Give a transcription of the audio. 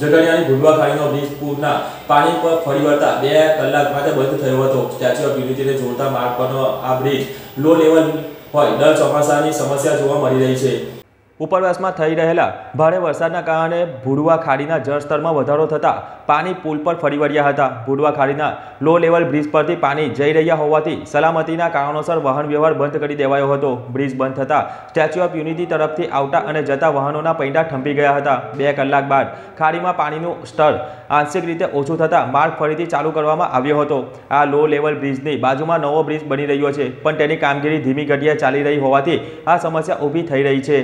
ઝઘડિયાની ભૂલવા ખાડીનો bridge પૂરના પાણી પર ફરી વળતા બે કલાક માટે બંધ થયો હતો. સ્ટેચ્યુ ઓફ યુનિટીને જોડતા માર્ગ પરનો આ બ્રિજ લો લેવલ હોય દર ચોમાસાની સમસ્યા જોવા મળી રહી છે. ઉપરવાસમાં થઈ રહેલા ભારે વરસાદના કારણે ભૂડવા ખાડીના જળસ્તરમાં વધારો થતાં પાણી પુલ પર ફરી વળ્યા હતા. ભૂડવા ખાડીના લો લેવલ બ્રિજ પરથી પાણી જઈ રહ્યા હોવાથી સલામતીના કારણોસર વાહન વ્યવહાર બંધ કરી દેવાયો હતો. બ્રિજ બંધ થતાં સ્ટેચ્યુ ઓફ યુનિટી તરફથી આવતા અને જતા વાહનોના પૈડા ઠંપી ગયા હતા. બે કલાક બાદ ખાડીમાં પાણીનું સ્તર આંશિક રીતે ઓછું થતાં માર્ગ ફરીથી ચાલુ કરવામાં આવ્યો હતો. આ લો લેવલ બ્રિજની બાજુમાં નવો બ્રિજ બની રહ્યો છે, પણ તેની કામગીરી ધીમી ગતિએ ચાલી રહી હોવાથી આ સમસ્યા ઊભી થઈ રહી છે.